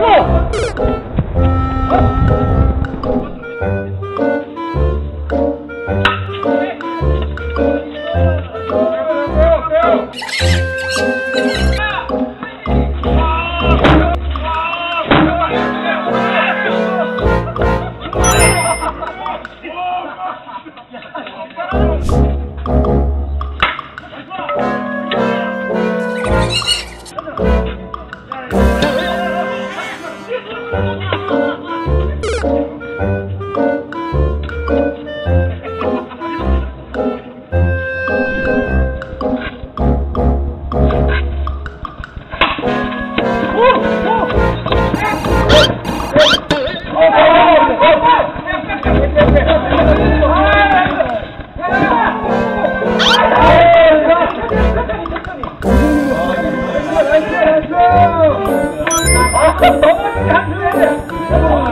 不 không đúng cái